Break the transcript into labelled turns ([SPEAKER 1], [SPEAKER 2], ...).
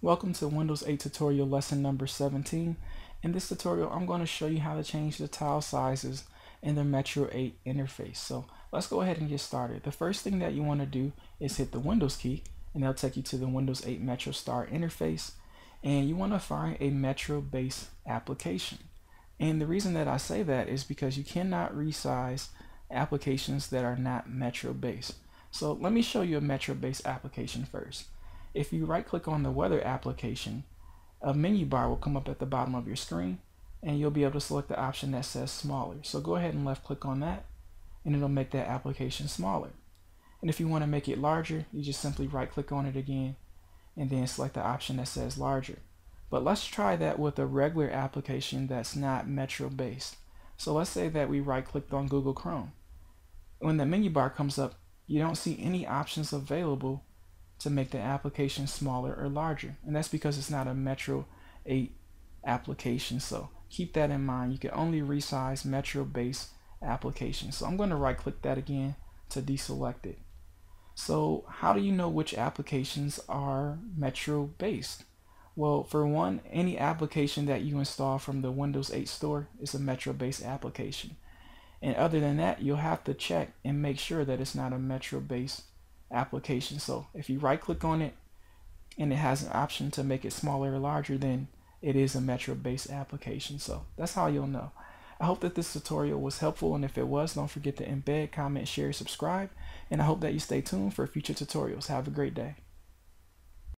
[SPEAKER 1] Welcome to Windows 8 tutorial lesson number 17. In this tutorial, I'm going to show you how to change the tile sizes in the Metro 8 interface. So let's go ahead and get started. The first thing that you want to do is hit the Windows key and that'll take you to the Windows 8 Metro Star interface. And you want to find a Metro base application. And the reason that I say that is because you cannot resize applications that are not Metro based. So let me show you a Metro based application first. If you right click on the weather application, a menu bar will come up at the bottom of your screen and you'll be able to select the option that says smaller. So go ahead and left click on that and it'll make that application smaller. And if you want to make it larger, you just simply right click on it again and then select the option that says larger. But let's try that with a regular application that's not Metro based. So let's say that we right clicked on Google Chrome. When the menu bar comes up, you don't see any options available to make the application smaller or larger. And that's because it's not a Metro 8 application. So keep that in mind. You can only resize Metro based applications. So I'm going to right click that again to deselect it. So how do you know which applications are Metro based? Well, for one, any application that you install from the Windows 8 store is a Metro based application. And other than that, you'll have to check and make sure that it's not a Metro based application. So if you right click on it and it has an option to make it smaller or larger, then it is a Metro based application. So that's how you'll know. I hope that this tutorial was helpful and if it was, don't forget to embed, comment, share, subscribe, and I hope that you stay tuned for future tutorials. Have a great day.